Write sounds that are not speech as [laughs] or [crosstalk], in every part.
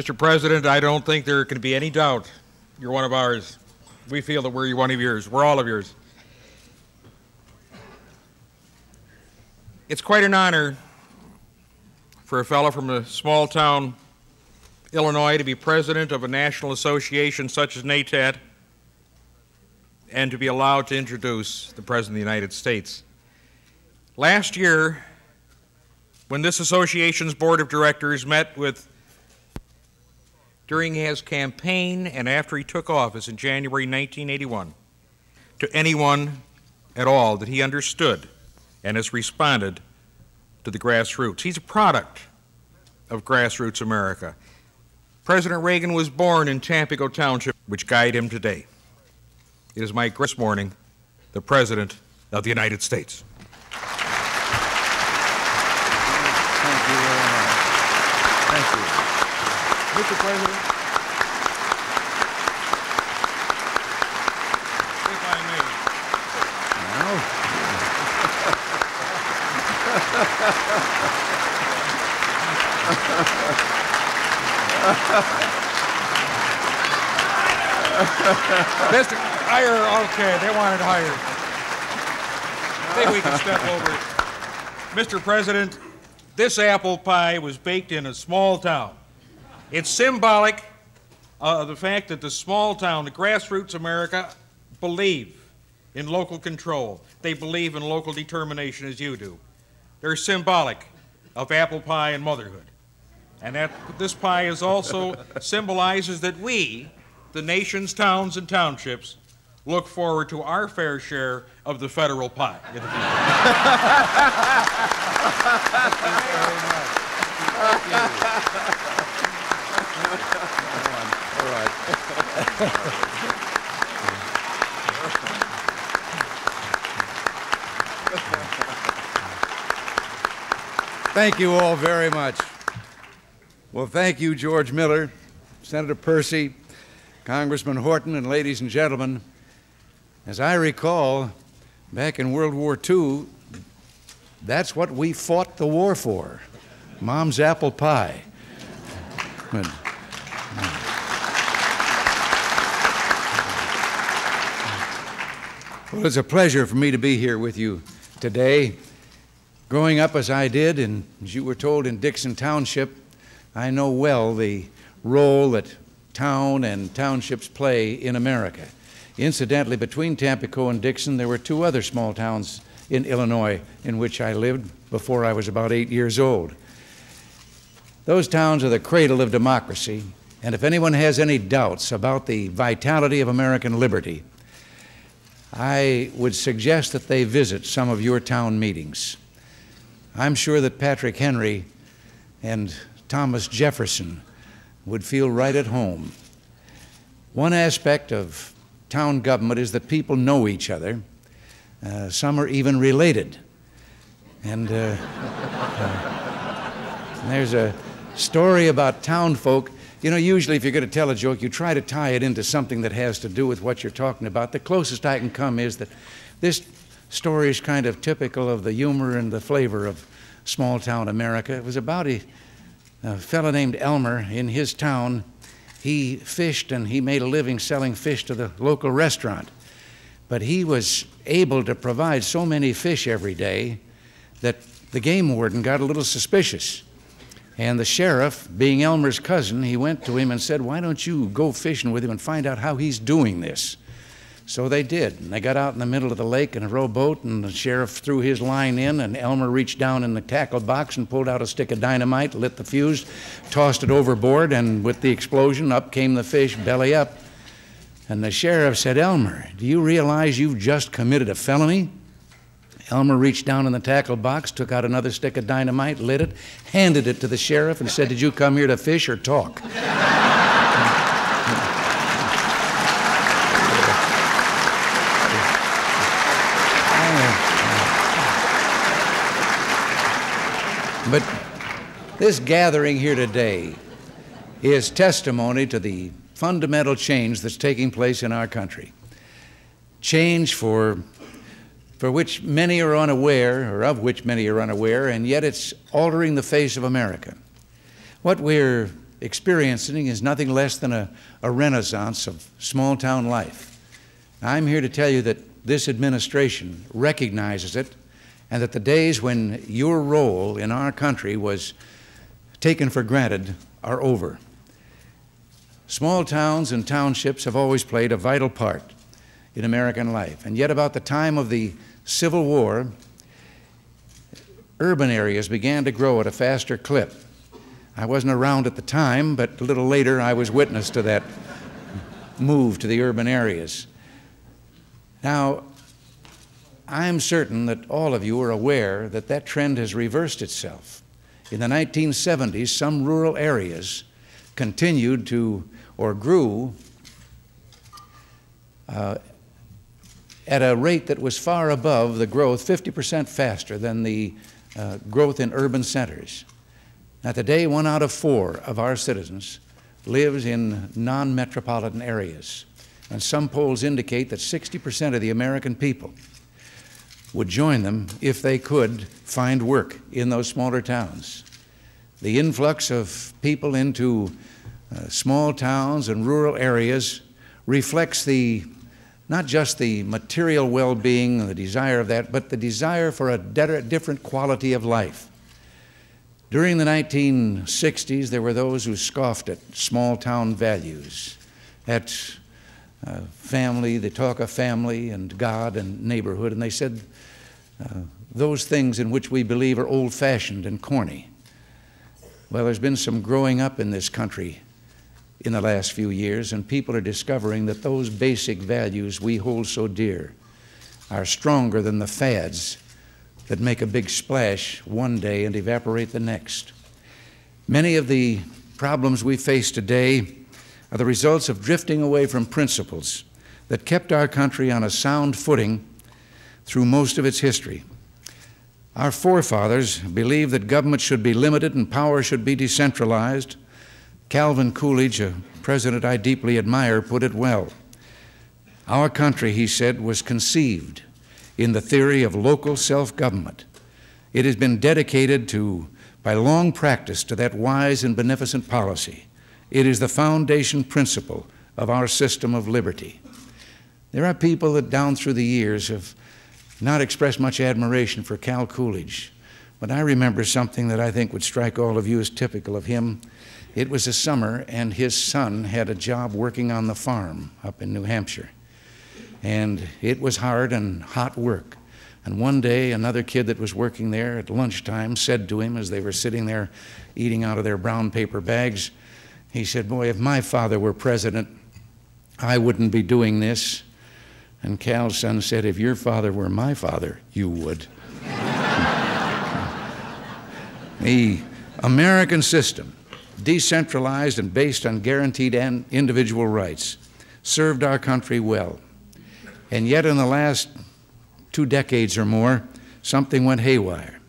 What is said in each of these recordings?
Mr. President, I don't think there can be any doubt you're one of ours. We feel that we're one of yours. We're all of yours. It's quite an honor for a fellow from a small town, Illinois, to be president of a national association such as NATAT and to be allowed to introduce the President of the United States. Last year, when this association's board of directors met with during his campaign and after he took office in January 1981 to anyone at all that he understood and has responded to the grassroots. He's a product of grassroots America. President Reagan was born in Tampico Township, which guide him today. It is my this morning, the President of the United States. Thank you very much. Thank you. Mr. President. If I may, Mr. Higher, okay, they wanted higher. Maybe we can step [laughs] over. it. Mr. President, this apple pie was baked in a small town. It's symbolic of the fact that the small town, the grassroots America, believe in local control. They believe in local determination as you do. They're symbolic of apple pie and motherhood. And that this pie is also [laughs] symbolizes that we, the nation's towns and townships, look forward to our fair share of the federal pie. [laughs] All right. Thank you all very much. Well, thank you, George Miller, Senator Percy, Congressman Horton, and ladies and gentlemen. As I recall, back in World War II, that's what we fought the war for mom's apple pie. But- Well, it's a pleasure for me to be here with you today. Growing up as I did, and as you were told in Dixon Township, I know well the role that town and townships play in America. Incidentally, between Tampico and Dixon, there were two other small towns in Illinois in which I lived before I was about eight years old. Those towns are the cradle of democracy, and if anyone has any doubts about the vitality of American liberty, I would suggest that they visit some of your town meetings. I'm sure that Patrick Henry and Thomas Jefferson would feel right at home. One aspect of town government is that people know each other. Uh, some are even related. And uh, uh, there's a story about town folk. You know, usually if you're going to tell a joke, you try to tie it into something that has to do with what you're talking about. The closest I can come is that this story is kind of typical of the humor and the flavor of small town America. It was about a, a fellow named Elmer in his town. He fished and he made a living selling fish to the local restaurant. But he was able to provide so many fish every day that the game warden got a little suspicious. And the sheriff, being Elmer's cousin, he went to him and said, Why don't you go fishing with him and find out how he's doing this? So they did. And they got out in the middle of the lake in a rowboat, and the sheriff threw his line in, and Elmer reached down in the tackle box and pulled out a stick of dynamite, lit the fuse, tossed it overboard, and with the explosion, up came the fish, belly up. And the sheriff said, Elmer, do you realize you've just committed a felony? Elmer reached down in the tackle box, took out another stick of dynamite, lit it, handed it to the sheriff, and said, Did you come here to fish or talk? But this gathering here today is testimony to the fundamental change that's taking place in our country. Change for, for which many are unaware, or of which many are unaware, and yet it's altering the face of America. What we're experiencing is nothing less than a, a renaissance of small town life. I'm here to tell you that this administration recognizes it and that the days when your role in our country was taken for granted are over. Small towns and townships have always played a vital part in American life, and yet, about the time of the Civil War, urban areas began to grow at a faster clip. I wasn't around at the time, but a little later I was witness to that [laughs] move to the urban areas. Now, I'm certain that all of you are aware that that trend has reversed itself. In the 1970s, some rural areas continued to or grew uh, at a rate that was far above the growth, 50% faster than the uh, growth in urban centers. Now, today, one out of four of our citizens lives in non metropolitan areas. And some polls indicate that 60% of the American people would join them if they could find work in those smaller towns. The influx of people into uh, small towns and rural areas reflects the not just the material well being and the desire of that, but the desire for a different quality of life. During the 1960s, there were those who scoffed at small town values, at uh, family, the talk of family and God and neighborhood, and they said uh, those things in which we believe are old fashioned and corny. Well, there's been some growing up in this country in the last few years, and people are discovering that those basic values we hold so dear are stronger than the fads that make a big splash one day and evaporate the next. Many of the problems we face today are the results of drifting away from principles that kept our country on a sound footing through most of its history. Our forefathers believed that government should be limited and power should be decentralized. Calvin Coolidge, a president I deeply admire, put it well. Our country, he said, was conceived in the theory of local self government. It has been dedicated to, by long practice, to that wise and beneficent policy. It is the foundation principle of our system of liberty. There are people that down through the years have not expressed much admiration for Cal Coolidge, but I remember something that I think would strike all of you as typical of him. It was a summer, and his son had a job working on the farm up in New Hampshire. And it was hard and hot work. And one day, another kid that was working there at lunchtime said to him as they were sitting there eating out of their brown paper bags, he said, Boy, if my father were president, I wouldn't be doing this. And Cal's son said, If your father were my father, you would. [laughs] the American system, decentralized and based on guaranteed and individual rights, served our country well. And yet, in the last two decades or more, something went haywire.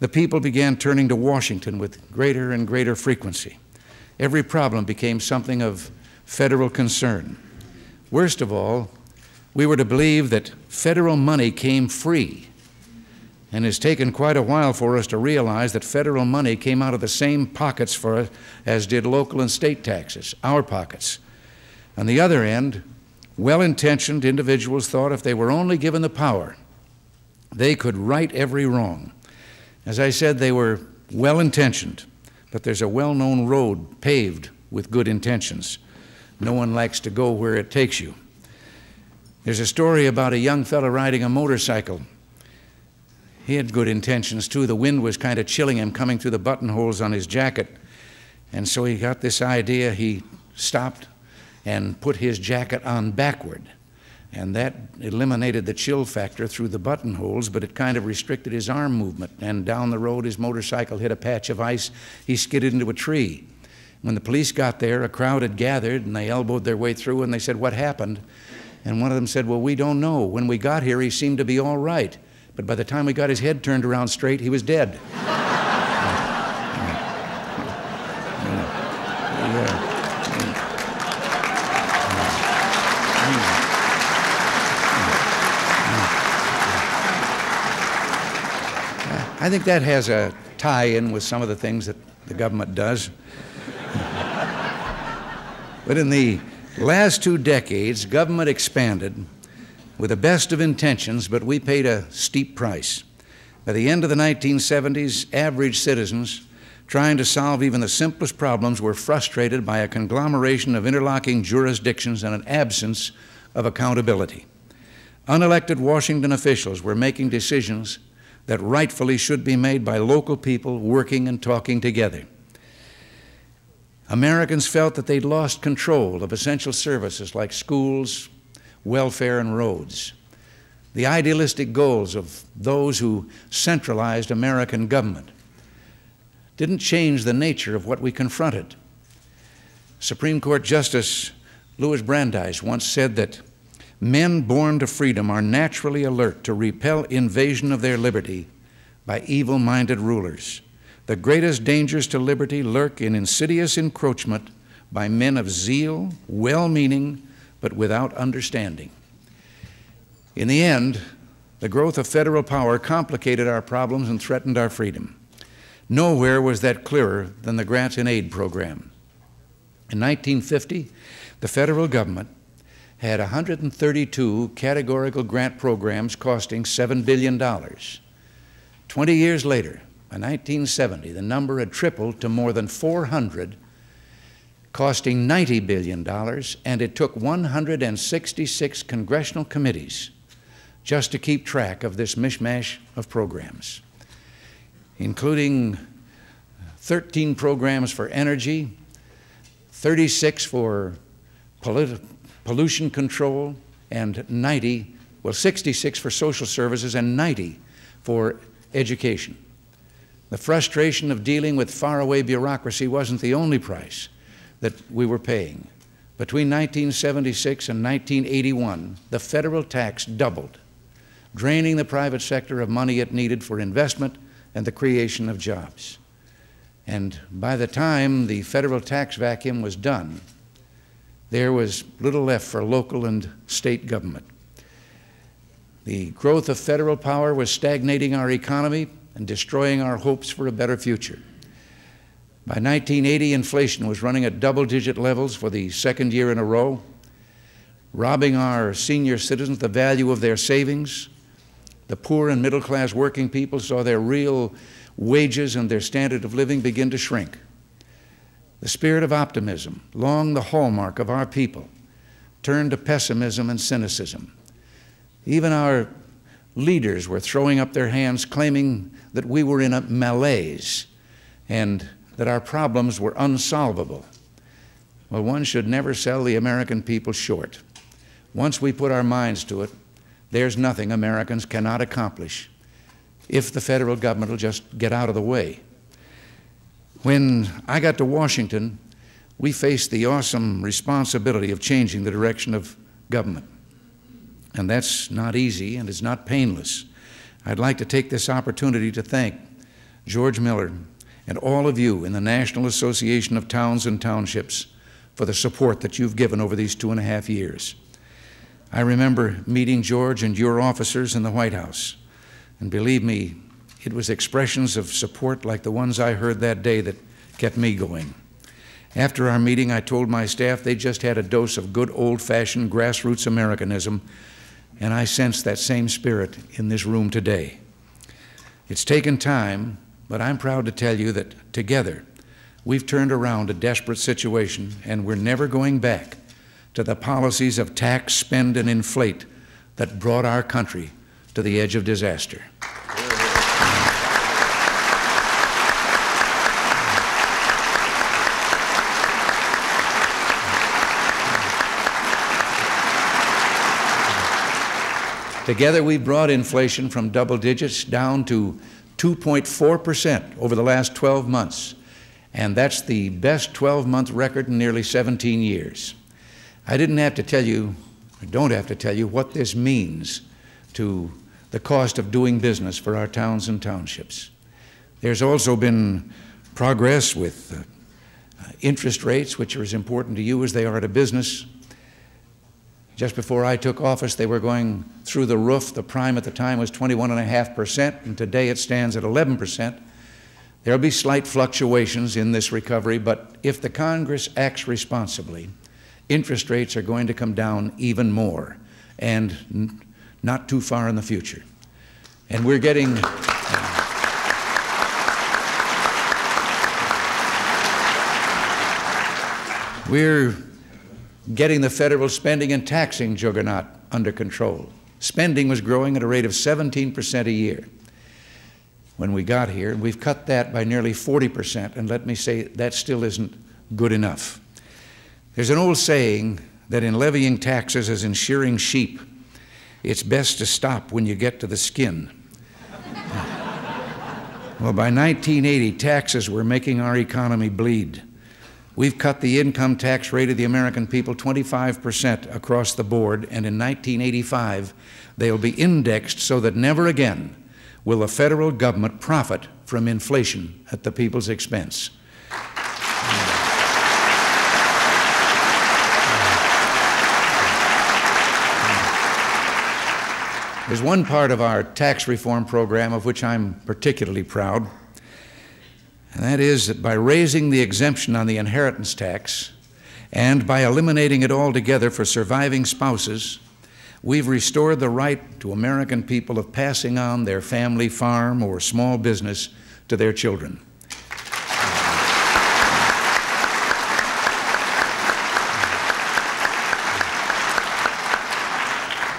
The people began turning to Washington with greater and greater frequency. Every problem became something of federal concern. Worst of all, we were to believe that federal money came free. And it's taken quite a while for us to realize that federal money came out of the same pockets for us as did local and state taxes, our pockets. On the other end, well intentioned individuals thought if they were only given the power, they could right every wrong. As I said, they were well intentioned, but there's a well known road paved with good intentions. No one likes to go where it takes you. There's a story about a young fellow riding a motorcycle. He had good intentions too. The wind was kind of chilling him coming through the buttonholes on his jacket. And so he got this idea. He stopped and put his jacket on backward. And that eliminated the chill factor through the buttonholes, but it kind of restricted his arm movement. And down the road, his motorcycle hit a patch of ice. He skidded into a tree. When the police got there, a crowd had gathered and they elbowed their way through and they said, What happened? And one of them said, Well, we don't know. When we got here, he seemed to be all right. But by the time we got his head turned around straight, he was dead. I think that has a tie in with some of the things that the government does. But in the last two decades, government expanded with the best of intentions, but we paid a steep price. By the end of the 1970s, average citizens trying to solve even the simplest problems were frustrated by a conglomeration of interlocking jurisdictions and an absence of accountability. Unelected Washington officials were making decisions that rightfully should be made by local people working and talking together. Americans felt that they'd lost control of essential services like schools, welfare, and roads. The idealistic goals of those who centralized American government didn't change the nature of what we confronted. Supreme Court Justice Louis Brandeis once said that men born to freedom are naturally alert to repel invasion of their liberty by evil minded rulers. The greatest dangers to liberty lurk in insidious encroachment by men of zeal, well meaning, but without understanding. In the end, the growth of federal power complicated our problems and threatened our freedom. Nowhere was that clearer than the Grants-in-Aid program. In 1950, the federal government had 132 categorical grant programs costing $7 billion. Twenty years later, by 1970, the number had tripled to more than 400 costing $90 billion, and it took 166 congressional committees just to keep track of this mishmash of programs, including 13 programs for energy, 36 for pollution control, and 90, well, 66 for social services and 90 for education. The frustration of dealing with faraway bureaucracy wasn't the only price that we were paying. Between 1976 and 1981, the federal tax doubled, draining the private sector of money it needed for investment and the creation of jobs. And by the time the federal tax vacuum was done, there was little left for local and state government. The growth of federal power was stagnating our economy and destroying our hopes for a better future. By 1980, inflation was running at double digit levels for the second year in a row, robbing our senior citizens the value of their savings. The poor and middle class working people saw their real wages and their standard of living begin to shrink. The spirit of optimism, long the hallmark of our people, turned to pessimism and cynicism. Even our leaders were throwing up their hands, claiming that we were in a malaise and that our problems were unsolvable. Well, one should never sell the American people short. Once we put our minds to it, there's nothing Americans cannot accomplish if the federal government will just get out of the way. When I got to Washington, we faced the awesome responsibility of changing the direction of government. And that's not easy and it's not painless. I'd like to take this opportunity to thank George Miller and all of you in the National Association of Towns and Townships for the support that you've given over these two and a half years. I remember meeting George and your officers in the White House, and believe me, it was expressions of support like the ones I heard that day that kept me going. After our meeting, I told my staff they just had a dose of good old fashioned grassroots Americanism, and I sense that same spirit in this room today. It's taken time, but I'm proud to tell you that together we've turned around a desperate situation, and we're never going back to the policies of tax, spend, and inflate that brought our country to the edge of disaster. Together, we brought inflation from double digits down to 2.4% over the last 12 months. And that's the best 12 month record in nearly 17 years. I didn't have to tell you, I don't have to tell you, what this means to the cost of doing business for our towns and townships. There's also been progress with uh, interest rates, which are as important to you as they are to business. Just before I took office, they were going through the roof. The prime at the time was 21.5%, and today it stands at 11%. There'll be slight fluctuations in this recovery, but if the Congress acts responsibly, interest rates are going to come down even more, and not too far in the future. And we're getting. We're getting the federal spending and taxing juggernaut under control. Spending was growing at a rate of 17% a year when we got here. We've cut that by nearly 40%, and let me say that still isn't good enough. There's an old saying that in levying taxes as in shearing sheep, it's best to stop when you get to the skin. [laughs] well, by 1980, taxes were making our economy bleed. We've cut the income tax rate of the American people 25% across the board, and in 1985, they'll be indexed so that never again will the federal government profit from inflation at the people's expense. There's one part of our tax reform program of which I'm particularly proud, and that is that by raising the exemption on the inheritance tax and by eliminating it altogether for surviving spouses, we've restored the right to American people of passing on their family farm or small business to their children.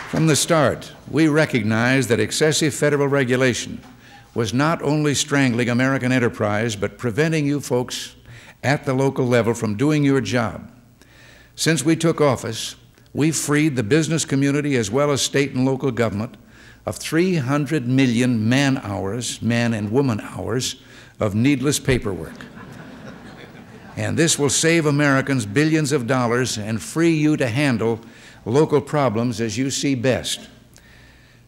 From the start, we recognized that excessive federal regulation was not only strangling American enterprise, but preventing you folks at the local level from doing your job. Since we took office, we've freed the business community as well as state and local government of 300 million man hours, man and woman hours, of needless paperwork. and this will save Americans billions of dollars and free you to handle local problems as you see best.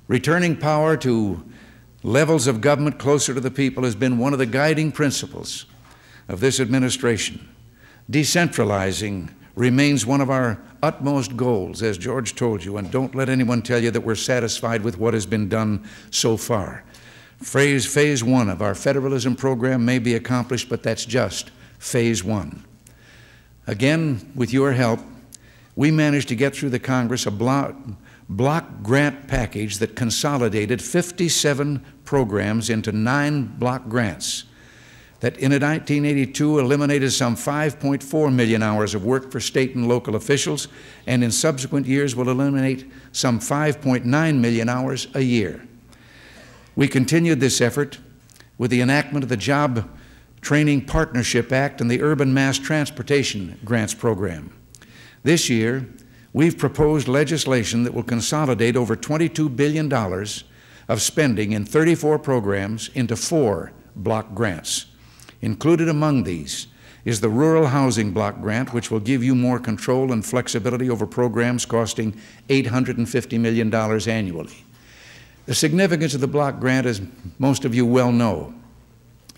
Returning power to levels of government closer to the people has been one of the guiding principles of this administration. Decentralizing remains one of our utmost goals, as George told you, and don't let anyone tell you that we're satisfied with what has been done so far. Phase, phase one of our federalism program may be accomplished, but that's just phase one. Again, with your help, we managed to get through the Congress a block, block grant package that consolidated 57 programs into nine block grants that in 1982 eliminated some 5.4 million hours of work for state and local officials, and in subsequent years will eliminate some 5.9 million hours a year. We continued this effort with the enactment of the Job Training Partnership Act and the Urban Mass Transportation Grants Program. This year, we've proposed legislation that will consolidate over $22 billion of spending in 34 programs into four block grants. Included among these is the Rural Housing Block Grant, which will give you more control and flexibility over programs costing $850 million annually. The significance of the block grant, as most of you well know,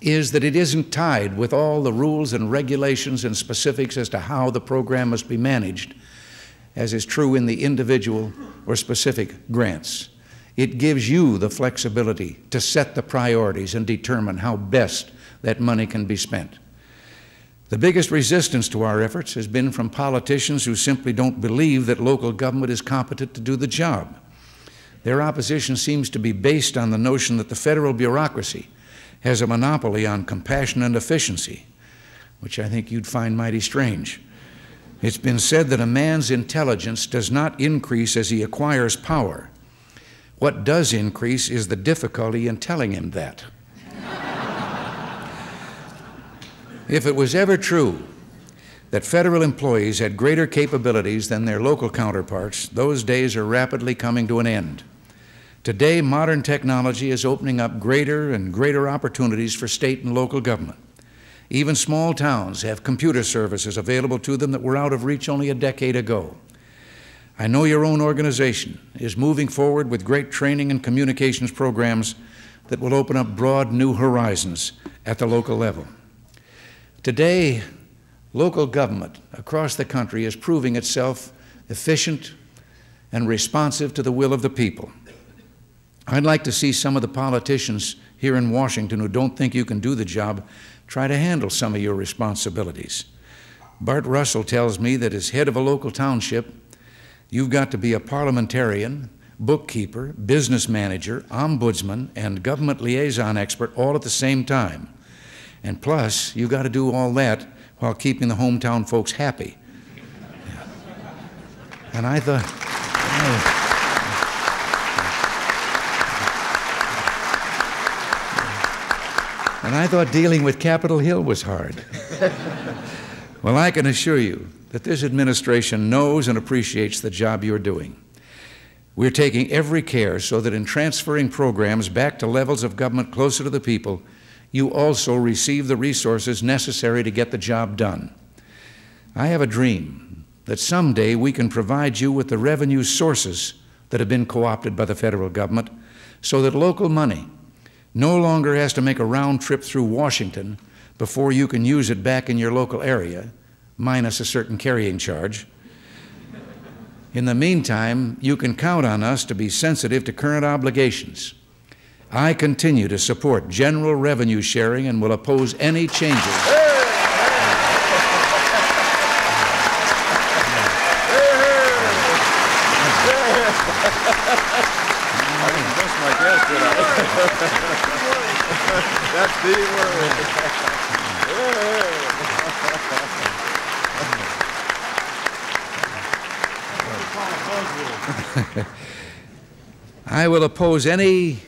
is that it isn't tied with all the rules and regulations and specifics as to how the program must be managed, as is true in the individual or specific grants. It gives you the flexibility to set the priorities and determine how best that money can be spent. The biggest resistance to our efforts has been from politicians who simply don't believe that local government is competent to do the job. Their opposition seems to be based on the notion that the federal bureaucracy has a monopoly on compassion and efficiency, which I think you'd find mighty strange. It's been said that a man's intelligence does not increase as he acquires power. What does increase is the difficulty in telling him that. if it was ever true that federal employees had greater capabilities than their local counterparts, those days are rapidly coming to an end. Today, modern technology is opening up greater and greater opportunities for state and local government. Even small towns have computer services available to them that were out of reach only a decade ago. I know your own organization is moving forward with great training and communications programs that will open up broad new horizons at the local level. Today, local government across the country is proving itself efficient and responsive to the will of the people. I'd like to see some of the politicians here in Washington who don't think you can do the job try to handle some of your responsibilities. Bart Russell tells me that as head of a local township, you've got to be a parliamentarian, bookkeeper, business manager, ombudsman, and government liaison expert all at the same time. And plus, you've got to do all that while keeping the hometown folks happy. And I thought, oh. And I thought dealing with Capitol Hill was hard. [laughs] well, I can assure you that this administration knows and appreciates the job you're doing. We're taking every care so that in transferring programs back to levels of government closer to the people, you also receive the resources necessary to get the job done. I have a dream that someday we can provide you with the revenue sources that have been co opted by the federal government so that local money no longer has to make a round trip through Washington before you can use it back in your local area, minus a certain carrying charge. In the meantime, you can count on us to be sensitive to current obligations. I continue to support general revenue sharing and will oppose any changes. That's the word. [laughs] I will oppose any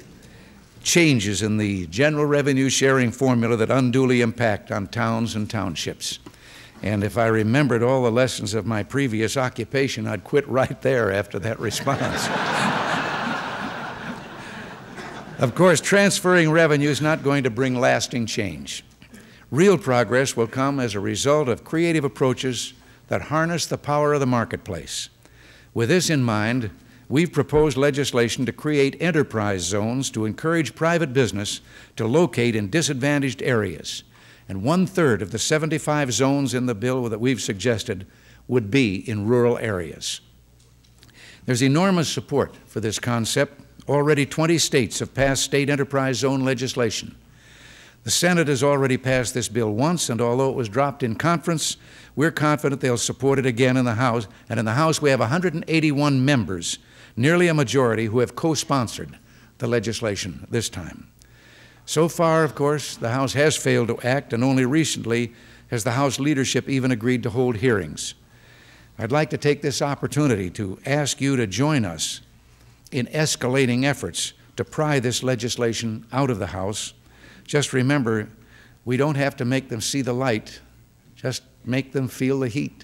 changes in the general revenue sharing formula that unduly impact on towns and townships. And if I remembered all the lessons of my previous occupation, I'd quit right there after that response. [laughs] Of course, transferring revenue is not going to bring lasting change. Real progress will come as a result of creative approaches that harness the power of the marketplace. With this in mind, we've proposed legislation to create enterprise zones to encourage private business to locate in disadvantaged areas. And one third of the 75 zones in the bill that we've suggested would be in rural areas. There's enormous support for this concept Already 20 states have passed state enterprise zone legislation. The Senate has already passed this bill once, and although it was dropped in conference, we're confident they'll support it again in the House. And in the House, we have 181 members, nearly a majority, who have co sponsored the legislation this time. So far, of course, the House has failed to act, and only recently has the House leadership even agreed to hold hearings. I'd like to take this opportunity to ask you to join us in escalating efforts to pry this legislation out of the House. Just remember, we don't have to make them see the light, just make them feel the heat.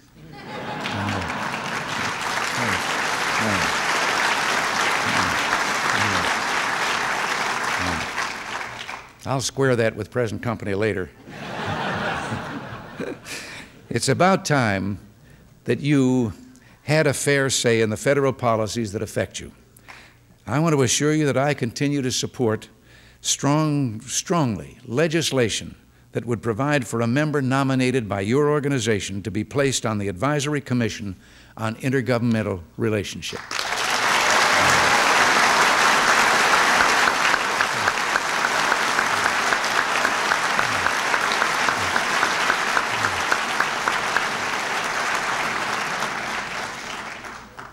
I'll square that with present company later. [laughs] it's about time that you had a fair say in the federal policies that affect you. I want to assure you that I continue to support strong, strongly legislation that would provide for a member nominated by your organization to be placed on the Advisory Commission on Intergovernmental Relationship.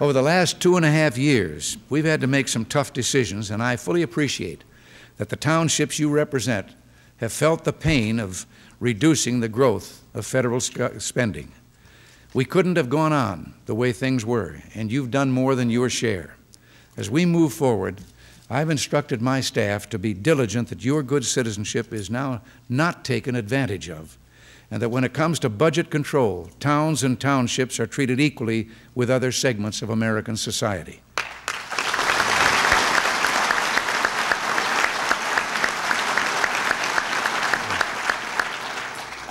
Over the last two and a half years, we've had to make some tough decisions, and I fully appreciate that the townships you represent have felt the pain of reducing the growth of federal spending. We couldn't have gone on the way things were, and you've done more than your share. As we move forward, I've instructed my staff to be diligent that your good citizenship is now not taken advantage of and that when it comes to budget control, towns and townships are treated equally with other segments of American society.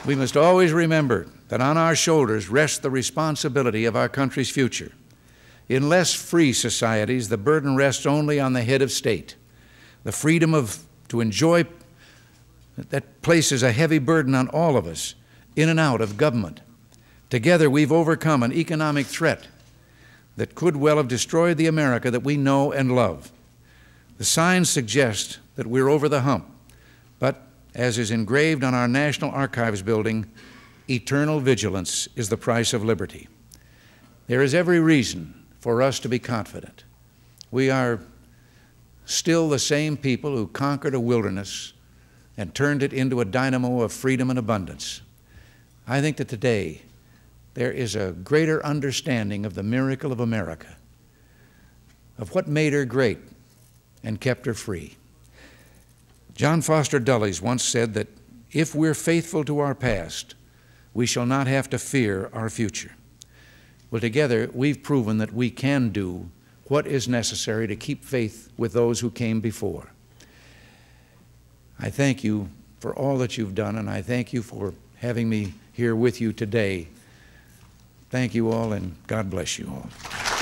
We must always remember that on our shoulders rests the responsibility of our country's future. In less free societies, the burden rests only on the head of state. The freedom of, to enjoy that places a heavy burden on all of us in and out of government. Together, we've overcome an economic threat that could well have destroyed the America that we know and love. The signs suggest that we're over the hump, but as is engraved on our National Archives building, eternal vigilance is the price of liberty. There is every reason for us to be confident. We are still the same people who conquered a wilderness and turned it into a dynamo of freedom and abundance. I think that today there is a greater understanding of the miracle of America, of what made her great and kept her free. John Foster Dulles once said that if we're faithful to our past, we shall not have to fear our future. Well, together, we've proven that we can do what is necessary to keep faith with those who came before. I thank you for all that you've done, and I thank you for having me here with you today. Thank you all, and God bless you all.